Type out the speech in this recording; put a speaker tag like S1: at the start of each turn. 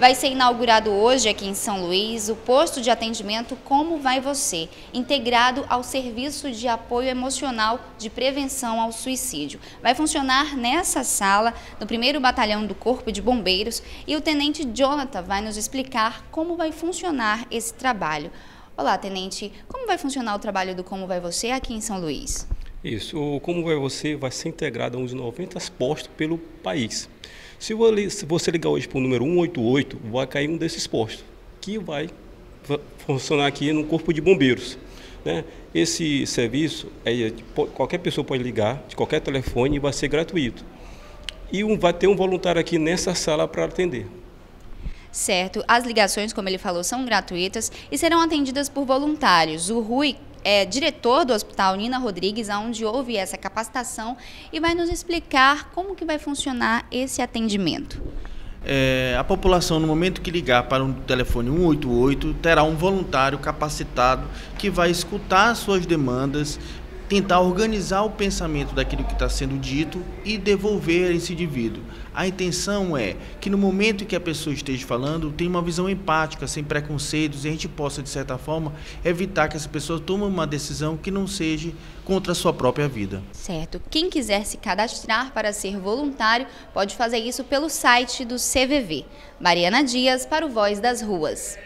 S1: Vai ser inaugurado hoje aqui em São Luís o posto de atendimento Como Vai Você, integrado ao Serviço de Apoio Emocional de Prevenção ao Suicídio. Vai funcionar nessa sala, no primeiro batalhão do Corpo de Bombeiros, e o Tenente Jonathan vai nos explicar como vai funcionar esse trabalho. Olá, Tenente, como vai funcionar o trabalho do Como Vai Você aqui em São Luís?
S2: Isso, o Como Vai Você vai ser integrado a uns 90 postos pelo país. Se você ligar hoje para o número 188, vai cair um desses postos, que vai funcionar aqui no Corpo de Bombeiros. Né? Esse serviço, é, qualquer pessoa pode ligar, de qualquer telefone, e vai ser gratuito. E um, vai ter um voluntário aqui nessa sala para atender.
S1: Certo, as ligações, como ele falou, são gratuitas e serão atendidas por voluntários. O Rui é diretor do Hospital Nina Rodrigues, onde houve essa capacitação, e vai nos explicar como que vai funcionar esse atendimento.
S3: É, a população, no momento que ligar para um telefone 188, terá um voluntário capacitado que vai escutar suas demandas, tentar organizar o pensamento daquilo que está sendo dito e devolver a esse indivíduo. A intenção é que no momento em que a pessoa esteja falando, tenha uma visão empática, sem preconceitos, e a gente possa, de certa forma, evitar que essa pessoa tome uma decisão que não seja contra a sua própria vida.
S1: Certo. Quem quiser se cadastrar para ser voluntário, pode fazer isso pelo site do CVV. Mariana Dias, para o Voz das Ruas.